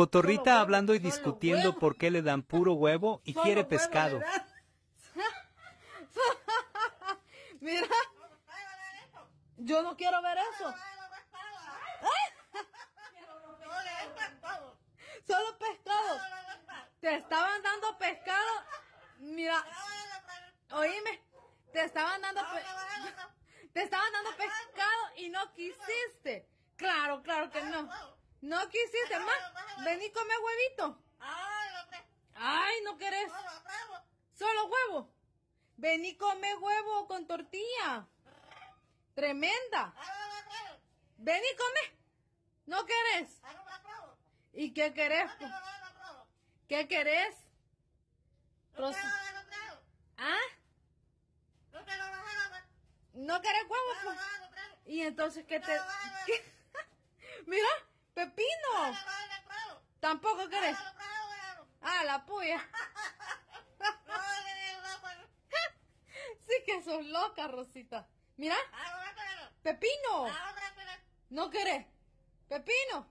Cotorrita hablando y discutiendo por qué le dan puro huevo y quiere pescado. Mira, yo no quiero ver eso. Solo pescado. Te estaban dando pescado. Mira, oíme, te estaban dando te estaban dando pescado y no quisiste. Claro, claro que no. No quisiste más. Vení come huevito. Ay, no querés. Solo huevo. Vení come huevo con tortilla. Tremenda. Vení come. No querés. ¿Y qué querés? ¿Qué querés? ¿Ah? ¿No querés huevo? ¿Y entonces qué te...? qué? Mira, pepino. Tampoco querés. Ah, la puya. Sí que sos loca, Rosita. Mira, pepino. ¿No querés? Pepino.